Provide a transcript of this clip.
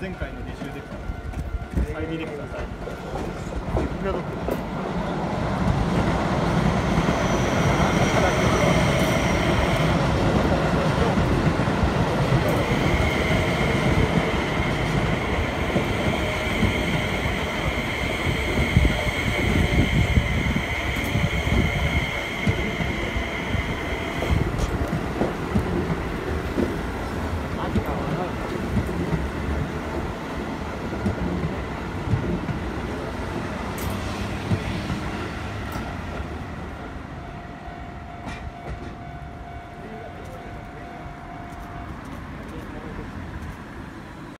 前回の履修できた再履できさい